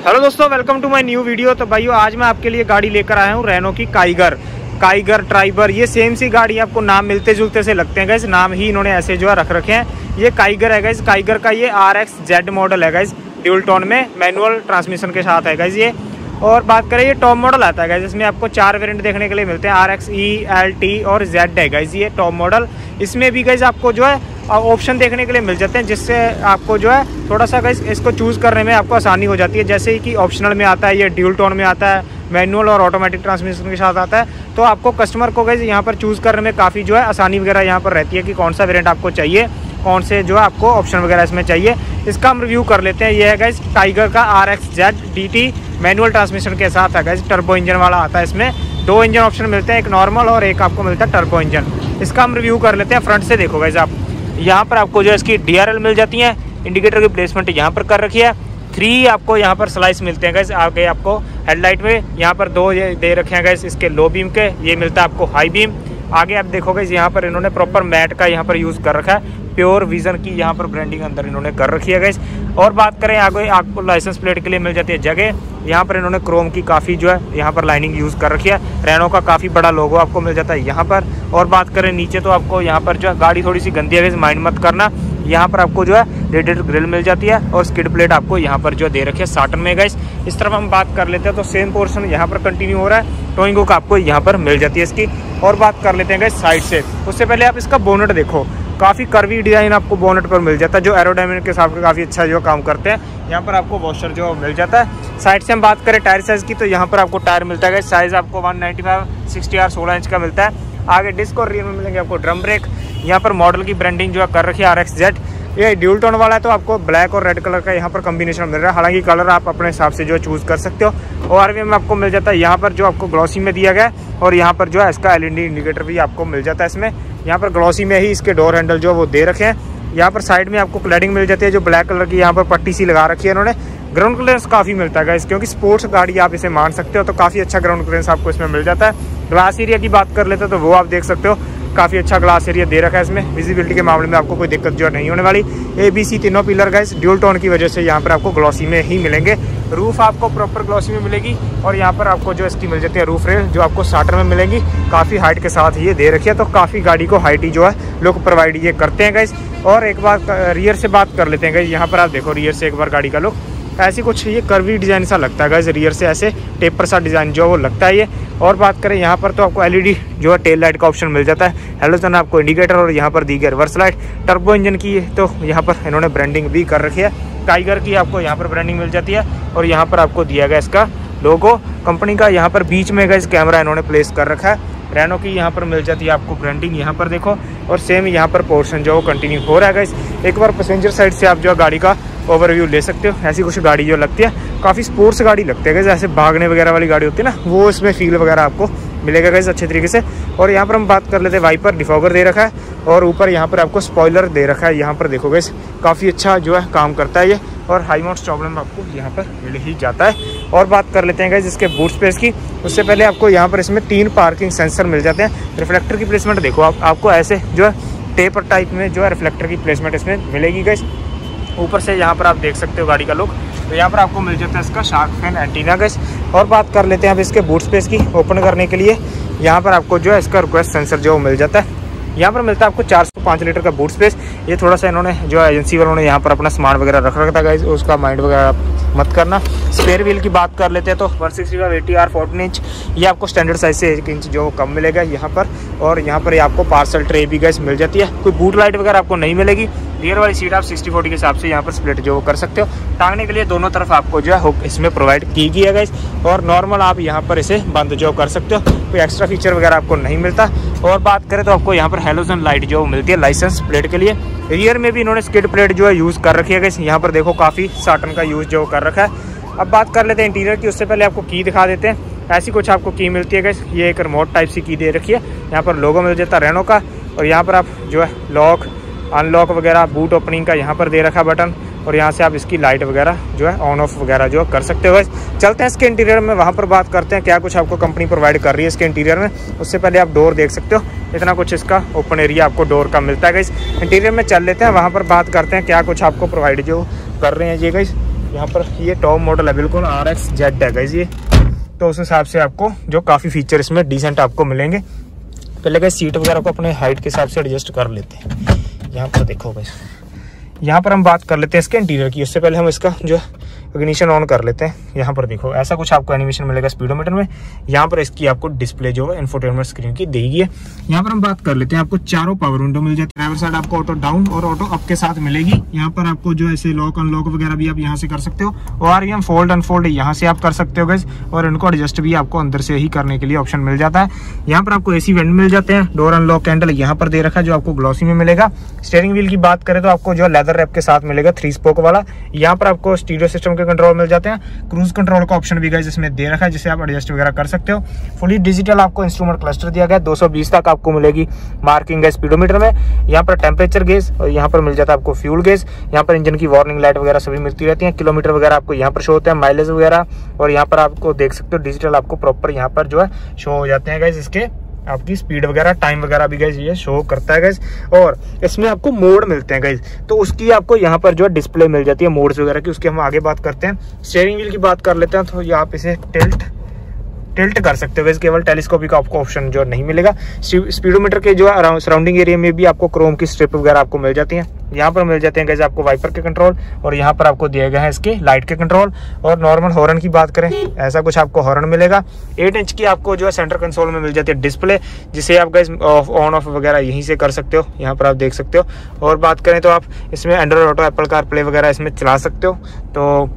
Hello दोस्तों welcome to my new video तो भाइयों, आज मैं आपके लिए गाड़ी लेकर आया हूँ रेनो की काइगर काइगर ट्राइबर ये सेम सी गाड़ी आपको नाम मिलते जुलते से लगते हैं गैस नाम ही इन्होंने ऐसे जो है रख रखे हैं। ये काइगर है गैस काइगर का ये आर एक्स जेड मॉडल है गैस ड्यूल टोन में मैनुअल ट्रांसमिशन के साथ है गैस ये। और बात करें, ये टॉप मॉडल आता है इसमें आपको चार वेरियंट देखने के लिए मिलते हैं। R X E L T और जेड है गैस ये टॉप मॉडल इसमें भी गैस आपको जो है ऑप्शन देखने के लिए मिल जाते हैं, जिससे आपको जो है थोड़ा सा गैस इसको चूज़ करने में आपको आसानी हो जाती है। जैसे ही कि ऑप्शनल में आता है, ये ड्यूल टोन में आता है मैनुअल और ऑटोमेटिक ट्रांसमिशन के साथ आता है तो आपको कस्टमर को गैस यहाँ पर चूज़ करने में काफ़ी जो है आसानी वगैरह यहाँ पर रहती है कि कौन सा वेरियंट आपको चाहिए, कौन से जो है आपको ऑप्शन वगैरह इसमें चाहिए। इसका हम रिव्यू कर लेते हैं। ये है गैस टाइगर का R X Z D T manual transmission के साथ है गैस टर्बो इंजन वाला आता है इसमें। दो इंजन ऑप्शन मिलते हैं, एक नॉर्मल और एक आपको मिलता है टर्बो इंजन इसका हम रिव्यू कर लेते हैं। फ्रंट से देखो गैस आप। यहाँ पर आपको जो है इसकी डीआरएल मिल जाती है। इंडिकेटर की प्लेसमेंट यहाँ पर कर रखी है। थ्री आपको यहाँ पर स्लाइस मिलते हैं गैस आगे आपको हेडलाइट में। यहाँ पर दो दे रखे हैं गैस इसके लो बीम के। ये मिलता है आपको हाई बीम आगे आप देखोगे यहाँ पर इन्होंने प्रॉपर मैट का यहाँ पर यूज़ कर रखा है। प्योर विजन की यहाँ पर ब्रांडिंग अंदर इन्होंने कर रखी है गैस और बात करें आगे, आपको लाइसेंस प्लेट के लिए मिल जाती है जगह। यहाँ पर इन्होंने क्रोम की काफ़ी जो है, यहाँ पर लाइनिंग यूज़ कर रखी है। रेनो का काफ़ी बड़ा लोगो आपको मिल जाता है यहाँ पर। और बात करें नीचे तो आपको यहाँ पर जो है, गाड़ी थोड़ी सी गंदी है गई माइंड मत करना। यहाँ पर आपको जो है रेडिएटर ग्रिल मिल जाती है और स्किड प्लेट आपको यहाँ पर जो दे रखी है साटन में गैस इस तरफ़ हम बात कर लेते हैं तो सेम पोर्शन यहाँ पर कंटिन्यू हो रहा है। टोइंग का आपको यहाँ पर मिल जाती है इसकी। और बात कर लेते हैं गैस साइड से। उससे पहले आप इसका बोनट देखो। काफ़ी कर्वी डिज़ाइन आपको बोनट पर मिल जाता है, जो एरोडाइनमिक के हिसाब से काफ़ी अच्छा जो काम करते हैं। यहाँ पर आपको वॉशर जो मिल जाता है। साइड से हम बात करें टायर साइज़ की तो यहाँ पर आपको टायर मिलता है साइज़ आपको 195 60 आर सोलह इंच का मिलता है। आगे डिस्क और रियर में मिलेंगे आपको ड्रम ब्रेक यहाँ पर मॉडल की ब्रांडिंग जो है कर रखी है आर एक्स जेड ये ड्यूल टोन वाला है तो आपको ब्लैक और रेड कलर का यहाँ पर कॉम्बिनेशन मिल रहा है। हालाँकि कलर आप अपने हिसाब से जो है चूज़ कर सकते हो। और में आपको मिल जाता है, यहाँ पर जो आपको ग्लॉसी में दिया गया है, और यहाँ पर जो है इसका एलईडी इंडिकेटर भी आपको मिल जाता है इसमें। यहाँ पर ग्लॉसी में ही इसके डोर हैंडल जो है वो दे रखे हैं। यहाँ पर साइड में आपको क्लैडिंग मिल जाती है, जो ब्लैक कलर की यहाँ पर पट्टी सी लगा रखी है इन्होंने। ग्राउंड क्लियरेंस काफ़ी मिलता है इस क्योंकि स्पोर्ट्स गाड़ी आप इसे मान सकते हो तो काफ़ी अच्छा ग्राउंड क्लियरेंस आपको इसमें मिल जाता है। ग्लास एरिया की बात कर लेते हो तो वो आप देख सकते हो। काफ़ी अच्छा ग्लास एरिया दे रखा है इसमें। विजिबिलिटी के मामले में आपको कोई दिक्कत जो नहीं होने वाली। ए बी सी तीनों पिलर गैस ड्यूल टोन की वजह से यहाँ पर आपको ग्लॉसी में ही मिलेंगे। रूफ आपको प्रॉपर ग्लॉसी में मिलेगी और यहाँ पर आपको जो इसकी मिल जाती है रूफ रेल जो आपको स्टार्टर में मिलेंगी, काफ़ी हाइट के साथ ये दे रखी है। तो काफ़ी गाड़ी को हाइट ही जो है लोग प्रोवाइड ये करते हैं गैस और एक बार रियर से बात कर लेते हैं गैस यहाँ पर आप देखो रियर से एक बार गाड़ी का लोग ऐसी कुछ ये कर्वी डिज़ाइन सा लगता है गैस रियर से ऐसे टेपर सा डिज़ाइन जो है, वो लगता है ये। और बात करें, यहाँ पर तो आपको एलईडी जो है टेल लाइट का ऑप्शन मिल जाता है। हेलोजन आपको इंडिकेटर और यहाँ पर दी गई रिवर्स लाइट टर्बो इंजन की तो यहाँ पर इन्होंने ब्रांडिंग भी कर रखी है। टाइगर की आपको यहाँ पर ब्रांडिंग मिल जाती है और यहाँ पर आपको दिया गया इसका लोगो कंपनी का यहाँ पर बीच में गैस कैमरा इन्होंने प्लेस कर रखा है। रेनो की यहाँ पर मिल जाती है आपको ब्रांडिंग यहाँ पर देखो। और सेम यहाँ पर पोर्शन जो कंटिन्यू हो रहा है गैस एक बार पैसेंजर साइड से आप जो है गाड़ी का ओवरव्यू ले सकते हो। ऐसी कुछ गाड़ी जो लगती है, काफ़ी स्पोर्ट्स गाड़ी लगती है जैसे भागने वगैरह वाली गाड़ी होती है ना, वो इसमें फील वगैरह आपको मिलेगा गैस अच्छे तरीके से। और यहाँ पर हम बात कर लेते हैं वाइपर डिफॉगर दे रखा है, और ऊपर यहाँ पर आपको स्पॉयलर दे रखा है। यहाँ पर देखो गैस काफ़ी अच्छा जो है काम करता है ये, और हाई माउंट प्रॉब्लम आपको यहाँ पर मिल ही जाता है। और बात कर लेते हैं गैस इसके बूट स्पेस की। उससे पहले आपको यहाँ पर इसमें तीन पार्किंग सेंसर मिल जाते हैं। रिफ्लेक्टर की प्लेसमेंट देखो आप, आपको ऐसे जो है टेपर टाइप में जो है रिफ्लेक्टर की प्लेसमेंट इसमें मिलेगी गैस ऊपर से यहाँ पर आप देख सकते हो गाड़ी का लुक तो यहाँ पर आपको मिल जाता है इसका शार्क फ़ैन एंटीना गैस और बात कर लेते हैं अब इसके बूट स्पेस की ओपन करने के लिए। यहाँ पर आपको जो है इसका रिक्वेस्ट सेंसर जो मिल जाता है। यहाँ पर मिलता है आपको चार सौ पाँच लीटर का बूट स्पेस ये थोड़ा सा इन्होंने जो एजेंसी वालों ने यहाँ पर अपना सामान वगैरह रख रखा था उसका माइंड वगैरह मत करना। स्पेयर व्हील की बात कर लेते हैं तो one sixty five eighty R fourteen inch ये आपको स्टैंडर्ड साइज़ से एक इंच जो कम मिलेगा यहाँ पर, और यहाँ पर ये आपको पार्सल ट्रे भी गैस मिल जाती है। कोई बूट लाइट वगैरह आपको नहीं मिलेगी। रियर वाली सीट आप 60 40 के हिसाब से यहाँ पर स्प्लिट जो कर सकते हो। टांगने के लिए दोनों तरफ़ आपको जो है इसमें प्रोवाइड की गई है गाइस और नॉर्मल आप यहाँ पर इसे बंद जो कर सकते हो। कोई एक्स्ट्रा फीचर वगैरह आपको नहीं मिलता। और बात करें तो आपको यहाँ पर हेलोजन लाइट जो मिलती है लाइसेंस प्लेट के लिए। रियर में भी इन्होंने स्किड प्लेट जो है यूज़ कर रखी है गाइस यहाँ पर देखो काफ़ी साटन का यूज़ जो कर रखा है। अब बात कर लेते हैं इंटीरियर की, उससे पहले आपको की दिखा देते हैं। ऐसी कुछ आपको की मिलती है ये एक रिमोट टाइप सी की दे रखी है। यहाँ पर लोगो मिल जाता है रेनो का। और यहाँ पर आप जो है लॉक अनलॉक वगैरह बूट ओपनिंग का यहाँ पर दे रखा बटन और यहाँ से आप इसकी लाइट वगैरह जो है ऑन ऑफ़ वगैरह जो है कर सकते हो चलते हैं इसके इंटीरियर में। वहाँ पर बात करते हैं क्या कुछ आपको कंपनी प्रोवाइड कर रही है इसके इंटीरियर में। उससे पहले आप डोर देख सकते हो। इतना कुछ इसका ओपन एरिया आपको डोर का मिलता है इस इंटीरियर में चल लेते हैं। वहाँ पर बात करते हैं क्या कुछ आपको प्रोवाइड जो कर रहे हैं ये गई यहाँ पर ये टॉप मॉडल है, बिल्कुल आर एक्स जेड है गाइज़ ये। तो उस हिसाब से आपको जो काफ़ी फीचर इसमें डिसेंट आपको मिलेंगे। पहले गए सीट वगैरह को अपने हाइट के हिसाब से एडजस्ट कर लेते हैं। यहाँ पर देखो भाई यहाँ पर हम बात कर लेते हैं इसके इंटीरियर की। उससे पहले हम इसका जो इग्निशन ऑन कर लेते हैं। यहाँ पर देखो, ऐसा कुछ आपको एनिमेशन मिलेगा स्पीडोमीटर में। यहाँ पर इसकी आपको डिस्प्ले जो है इन्फोटेनमेंट स्क्रीन की देगी है। यहाँ पर हम बात कर लेते हैं, आपको चारों पावर विंडो मिल जाती है। ड्राइवर साइड आपको ऑटो डाउन और ऑटो अप के साथ मिलेगी। यहाँ पर आपको जो ऐसे लॉक अनलॉक वगैरह भी आप यहाँ से कर सकते हो। और ये फोल्ड अनफोल्ड यहाँ से आप कर सकते हो गज और इनको एडजस्ट भी आपको अंदर से ही करने के लिए ऑप्शन मिल जाता है। यहाँ पर आपको एसी वेंट मिल जाते हैं। डोर अनलॉक कैंडल यहाँ पर दे रखा है, जो आपको ग्लॉसी में मिलेगा। स्टेयरिंग व्हील की बात करें तो आपको जो लेदर रैप के साथ मिलेगा थ्री स्पोक वाला। यहाँ पर आपको स्टीडियो सिस्टम के कंट्रोल मिल जाते हैं। क्रूज कंट्रोल का ऑप्शन भी गाइज़ इसमें दे रखा है, जिसे आप एडजस्ट वगैरह कर सकते हो। फुली डिजिटल आपको इंस्ट्रूमेंट क्लस्टर दिया गया दो सौ बीस तक आपको मिलेगी मार्किंग है स्पीडोमीटर में। यहाँ पर टेम्परेचर गेज और यहाँ पर मिल जाता है आपको फ्यूल गेज यहाँ पर इंजन की वार्निंग लाइट वगैरह सभी मिलती रहती है। किलोमीटर वगैरह आपको यहाँ पर शो होते हैं माइलेज वगैरह। और यहाँ पर आपको देख सकते हो डिजिटल आपको प्रॉपर यहाँ पर जो है शो हो जाते हैं गाइज़ इसके। आपकी स्पीड वगैरह टाइम वगैरह भी गैस ये शो करता है गैस और इसमें आपको मोड मिलते हैं गैस तो उसकी आपको यहाँ पर जो है डिस्प्ले मिल जाती है मोड्स वगैरह की, उसकी हम आगे बात करते हैं। स्टेयरिंग व्हील की बात कर लेते हैं तो ये आप इसे टिल्ट टिल्ट कर सकते हो वैसे केवल टेलीस्कोपिक आपको ऑप्शन जो नहीं मिलेगा। स्पीडोमीटर के जो सराउंडिंग एरिया में भी आपको क्रोम की स्ट्रिप वगैरह आपको मिल जाती है। यहाँ पर मिल जाते हैं गैस आपको वाइपर के कंट्रोल और यहाँ पर आपको दिए गए हैं इसके लाइट के कंट्रोल और नॉर्मल हॉर्न की बात करें, ऐसा कुछ आपको हॉर्न मिलेगा। एट इंच की आपको जो है सेंटर कंसोल में मिल जाती है डिस्प्ले जिसे आप गैस ऑन ऑफ़ वगैरह यहीं से कर सकते हो। यहाँ पर आप देख सकते हो। और बात करें तो आप इसमें Android auto Apple car play वगैरह इसमें चला सकते हो। तो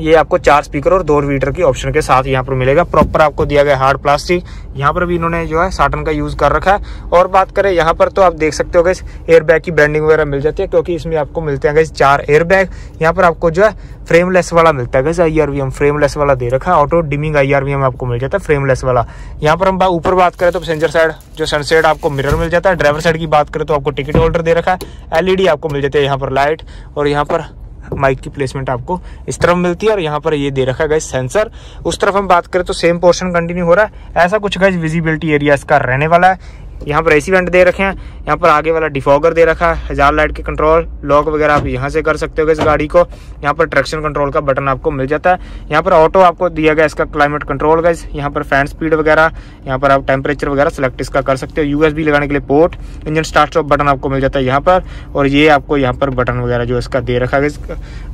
ये आपको चार स्पीकर और दो वीटर की ऑप्शन के साथ यहाँ पर मिलेगा। प्रॉपर आपको दिया गया हार्ड प्लास्टिक यहाँ पर भी इन्होंने जो है साटन का यूज़ कर रखा है। और बात करें, यहाँ पर तो आप देख सकते हो गए एयर बैग की ब्रांडिंग वगैरह मिल जाती है, क्योंकि इसमें आपको मिलते हैं गए चार एयर बैग यहाँ पर आपको जो है फ्रेमलेस वाला मिलता है गैस आई फ्रेमलेस वाला दे रखा है। ऑटो डिमिंग आई आपको मिल जाता है फ्रेमलेस वाला। यहाँ पर हम ऊपर बात करें तो पैसेंजर साइड जो सनसेट आपको मिरर मिल जाता है। ड्राइवर साइड की बात करें तो आपको टिकट होल्डर दे रखा है। एलईडी आपको मिल जाती है यहाँ पर लाइट और यहाँ पर माइक की प्लेसमेंट आपको इस तरफ़ मिलती है और यहाँ पर ये दे रखा है गाइज़ सेंसर उस तरफ़ हम बात करें तो सेम पोर्शन कंटिन्यू हो रहा है। ऐसा कुछ गाइज़ विजिबिलिटी एरिया इसका रहने वाला है। यहाँ पर एसी वेंट दे रखे हैं। यहाँ पर आगे वाला डिफॉगर दे रखा है। हज़ार लाइट के कंट्रोल लॉक वगैरह आप यहाँ से कर सकते हो इस गाड़ी को। यहाँ पर ट्रैक्शन कंट्रोल का बटन आपको मिल जाता है। यहाँ पर ऑटो आपको दिया गया इसका क्लाइमेट कंट्रोल का यहाँ पर फ़ैन स्पीड वगैरह, यहाँ पर आप टेम्परेचर वगैरह सेलेक्ट इसका कर सकते हो। यूएसबी लगाने के लिए port engine start stop button आपको मिल जाता है यहाँ पर। और ये आपको यहाँ पर बटन वगैरह जो इसका दे रखा है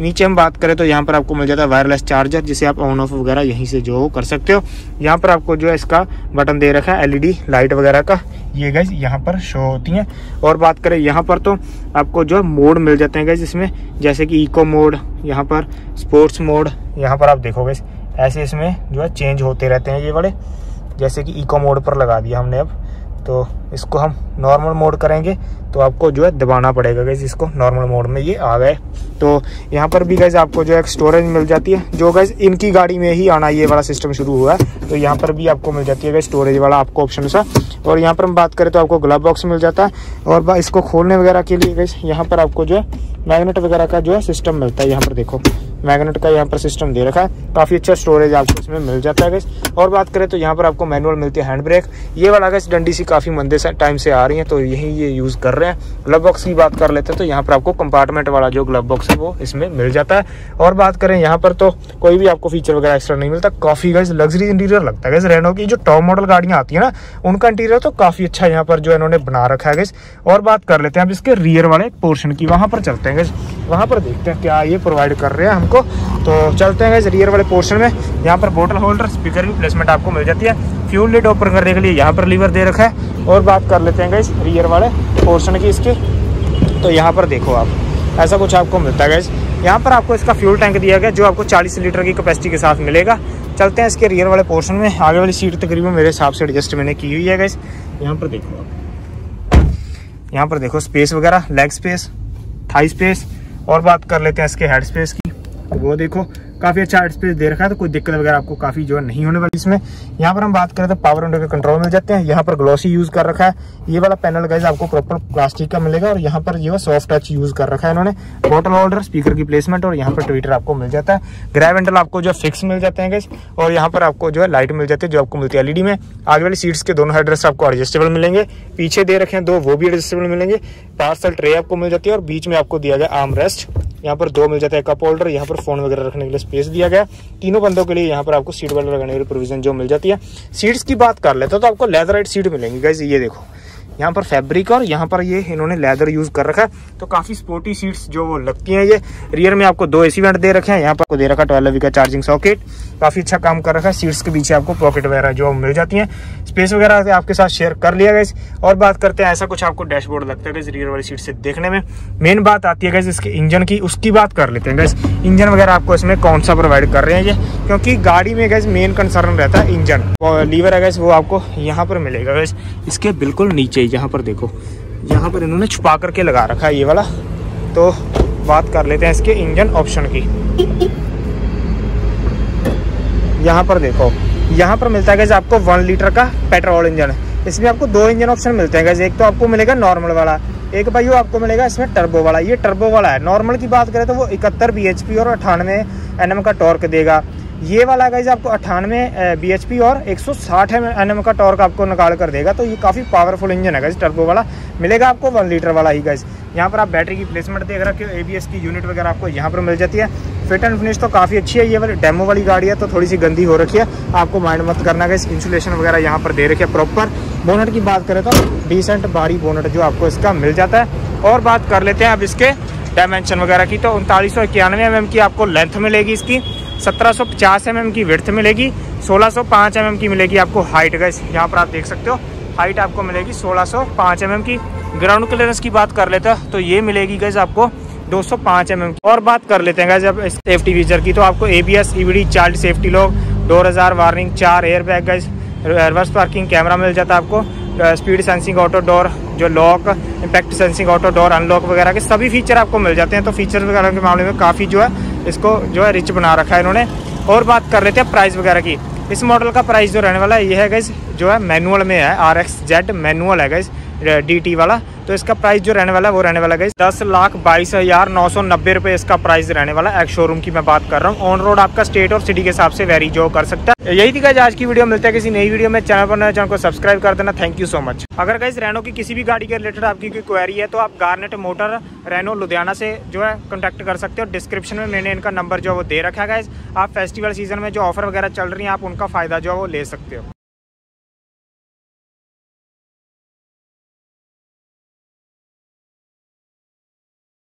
नीचे हम बात करें तो यहाँ पर आपको मिल जाता है वायरलेस चार्जर जिसे आप ऑन ऑफ़ वगैरह यहीं से जो कर सकते हो। यहाँ पर आपको जो है इसका बटन दे रखा है एलईडी लाइट वगैरह का। ये गैस यहाँ पर शो होती हैं। और बात करें यहाँ पर तो आपको जो मोड मिल जाते हैं गैस इसमें। जैसे कि इको मोड यहाँ पर स्पोर्ट्स मोड यहाँ पर आप देखोगे ऐसे इसमें जो है चेंज होते रहते हैं ये बड़े जैसे कि इको मोड पर लगा दिया हमने अब। तो इसको हम नॉर्मल मोड करेंगे तो आपको जो है दबाना पड़ेगा गैस इसको नॉर्मल मोड में, ये आ गए। तो यहाँ पर भी गैस आपको जो है स्टोरेज मिल जाती है, जो गैस इनकी गाड़ी में ही आना ये वाला सिस्टम शुरू हुआ है तो यहाँ पर भी आपको मिल जाती है गैस स्टोरेज वाला आपको ऑप्शन सा। और यहाँ पर हम बात करें तो आपको ग्लव बॉक्स मिल जाता है, और इसको खोलने वगैरह के लिए गैस यहाँ पर आपको जो है मैगनेट वगैरह का जो है सिस्टम मिलता है, यहाँ पर देखो। मैग्नेट का यहाँ पर सिस्टम दे रखा है। काफ़ी अच्छा स्टोरेज आपको इसमें मिल जाता है गैस और बात करें तो यहाँ पर आपको मैनुअल मिलती है हैंड ब्रेक ये वाला गैस डंडी सी काफ़ी मंदे से टाइम से आ रही है तो यही ये यूज़ कर रहे हैं। ग्लव बॉक्स की बात कर लेते हैं तो यहाँ पर आपको कंपार्टमेंट वाला जो ग्लव बॉक्स है वो इसमें मिल जाता है। और बात करें यहाँ पर तो कोई भी आपको फीचर वगैरह एक्स्ट्रा नहीं मिलता। काफ़ी गैस लग्जरी इंटीरियर लगता है गैस रेनो की जो टॉप मॉडल गाड़ियाँ आती है ना, उनका इंटीरियर तो काफ़ी अच्छा यहाँ पर जो इन्होंने बना रखा है गैस और बात कर लेते हैं अब इसके रियर वाले पोर्शन की। वहाँ पर चलते हैं गैस वहाँ पर देखते हैं क्या ये प्रोवाइड कर रहे हैं हमको। तो चलते हैं रियर वाले पोर्शन में। यहाँ पर बोटल होल्डर स्पीकर की प्लेसमेंट आपको मिल जाती है। फ्यूल लिट ओपन करने के लिए यहाँ पर लीवर दे रखा है। और बात कर लेते हैं इस रियर वाले पोर्शन की इसकी। तो यहाँ पर देखो आप, ऐसा कुछ आपको मिलता है गैस यहाँ पर आपको इसका फ्यूल टैंक दिया गया, जो आपको 40 लीटर की कैपेसिटी के साथ मिलेगा। चलते हैं इसके रियर वाले पोर्शन में। आगे वाली सीट तकरीबन मेरे हिसाब से एडजस्ट मैंने की हुई है गैस यहाँ पर देखो आप। यहाँ पर देखो स्पेस वगैरह लेग स्पेस थाई स्पेस और बात कर लेते हैं इसके हेड स्पेस की। वो देखो, काफ़ी अच्छा स्पेस दे रखा है तो कोई दिक्कत वगैरह आपको काफ़ी जो है नहीं होने वाली इसमें। यहाँ पर हम बात करें तो पावर विंडो के कंट्रोल मिल जाते हैं। यहाँ पर ग्लॉसी यूज़ कर रखा है। ये वाला पैनल गाइज़ आपको प्रॉपर प्लास्टिक का मिलेगा और यहाँ पर जो सॉफ्ट टच यूज़ कर रखा है इन्होंने। बॉटल होल्डर स्पीकर की प्लेसमेंट और यहाँ पर ट्विटर आपको मिल जाता है। ग्रावेंटल आपको जो फिक्स मिल जाते हैं गाइज़ और यहाँ पर आपको जो है लाइट मिल जाती है जो आपको मिलती है एलईडी में। आगे वाली सीट्स के दोनों हेडरेस्ट आपको एडजस्टेबल मिलेंगे। पीछे दे रखे हैं दो, वो भी एडजस्टेबल मिलेंगे। पार्सल ट्रे आपको मिल जाती है और बीच में आपको दिया गया आर्म रेस्ट यहाँ पर दो मिल जाता है कप होल्डर यहाँ पर फ़ोन वगैरह रखने के लिए स्पेस दिया गया। तीनों बंदों के लिए यहाँ पर आपको सीट बेल्ट लगाने के लिए प्रोविज़न जो मिल जाती है। सीट्स की बात कर लेते तो आपको लेदर राइट सीट मिलेंगी। गाइज़ ये देखो। यहाँ पर फैब्रिक और यहाँ पर ये इन्होंने लेदर यूज़ कर रखा है। तो काफ़ी स्पोर्टी सीट्स जो वो लगती हैं ये। रियर में आपको दो एसी वेंट दे रखे हैं। यहाँ पर आपको दे रखा ट्वेल्व का चार्जिंग सॉकेट काफ़ी अच्छा काम कर रखा है। सीट्स के पीछे आपको पॉकेट वगैरह जो मिल जाती हैं। स्पेस वगैरह आपके साथ शेयर कर लिया गया और बात करते हैं, ऐसा कुछ आपको डैशबोर्ड लगता है रियर वाली सीट से देखने में। मेन बात आती है गैस इसके इंजन की। उसकी बात कर लेते हैं गैस इंजन वगैरह आपको इसमें कौन सा प्रोवाइड कर रहे हैं ये? क्योंकि गाड़ी में गैस मेन कंसर्न रहता है इंजन और लीवर है गैस वो आपको यहाँ पर मिलेगा गैस इसके बिल्कुल नीचे यहाँ पर देखो। यहाँ पर इन्होंने छुपा करके लगा रखा है ये वाला। तो बात कर लेते हैं इसके इंजन ऑप्शन की। यहाँ पर देखो, यहाँ पर मिलता है आपको वन लीटर का पेट्रोल इंजन। इसमें आपको दो इंजन ऑप्शन मिलते हैं एक तो आपको मिलेगा नॉर्मल वाला, एक भाई आपको मिलेगा इसमें टर्बो वाला। ये टर्बो वाला है। नॉर्मल की बात करें तो वो इकहत्तर बी और अठानवे एन का टॉर्क देगा। ये वाला गाइज़ आपको अठानवे बी एच पी और 160 सौ साठ एन का टॉर्क आपको निकाल कर देगा तो ये काफ़ी पावरफुल इंजन है गाइज़ टर्बो वाला। मिलेगा आपको वन लीटर वाला ही गाइज़ यहाँ पर आप बैटरी की प्लेसमेंट देख रखे हो एबीएस की यूनिट वगैरह आपको यहाँ पर मिल जाती है। फिट एंड फिनिश तो काफ़ी अच्छी है, ये वाली डेमो वाली गाड़ी है तो थोड़ी सी गंदी हो रखी है। आपको माइंड मत करना गाइज़ इंसुलेशन वगैरह यहाँ पर दे रखी है प्रॉपर बोनट की बात करें तो डिसेंट भारी बोनट जो आपको इसका मिल जाता है। और बात कर लेते हैं अब इसके डायमेंशन वगैरह की तो उनतालीस सौ इक्यानवे एम की आपको लेंथ मिलेगी इसकी 1750 एम की विर्थ मिलेगी 1605 एम की मिलेगी आपको हाइट गैस यहाँ पर आप देख सकते हो हाइट आपको मिलेगी 1605 एम की। ग्राउंड क्लियरेंस की बात कर लेते हैं तो ये मिलेगी गैस आपको 205 एम की। और बात कर लेते हैं गैस अब सेफ्टी फीचर की तो आपको A B S child safety lock door ajar warning चार air bag guys reverse parking camera मिल जाता है आपको। स्पीड सेंसिंग ऑटो डोर जो lock impact sensing auto door unlock वगैरह के सभी फीचर आपको मिल जाते हैं। तो फीचर वगैरह के मामले में काफ़ी जो है, इसको जो है रिच बना रखा है इन्होंने। और बात कर लेते हैं प्राइस वगैरह की। इस मॉडल का प्राइस जो रहने वाला है, ये है गैस जो है मैनुअल में है आर एक्स जेड मैनुअल है गैस डी वाला। तो इसका प्राइस जो रहने वाला है, वो रहने वाला है दस लाख बाईस हज़ार नौ सौ नब्बे रुपए इसका प्राइस रहने वाला एक शोरूम की मैं बात कर रहा हूँ। ऑन रोड आपका स्टेट और सिटी के हिसाब से वेरी जो कर सकता है। यही थी आज की वीडियो मिलता है किसी नई वीडियो में। चैनल पर नए चैनल को सब्सक्राइब कर देना। थैंक यू सो मच अगर गाइज़ रेनो की किसी भी गाड़ी के रिलेटेड आपकी कोई क्वेरी है तो आप गार्नेट मोटर रेनो लुधियाना से जो है कॉन्टैक्ट कर सकते हो। डिस्क्रिप्शन में मैंने इनका नंबर जो है वो दे रखा है गाइज़ आप फेस्टिवल सीज़न में जो ऑफ़र वगैरह चल रही है, आप उनका फ़ायदा जो है वो ले सकते हो।